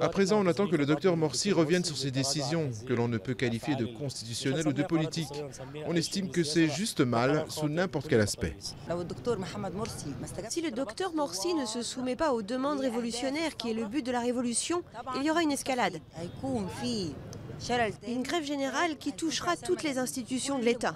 À présent, on attend que le docteur Morsi revienne sur ses décisions, que l'on ne peut qualifier de constitutionnelles ou de politiques. On estime que c'est juste mal sous n'importe quel aspect. Si le docteur Morsi ne se soumet pas aux demandes révolutionnaires qui est le but de la révolution, il y aura une escalade. Une grève générale qui touchera toutes les institutions de l'État.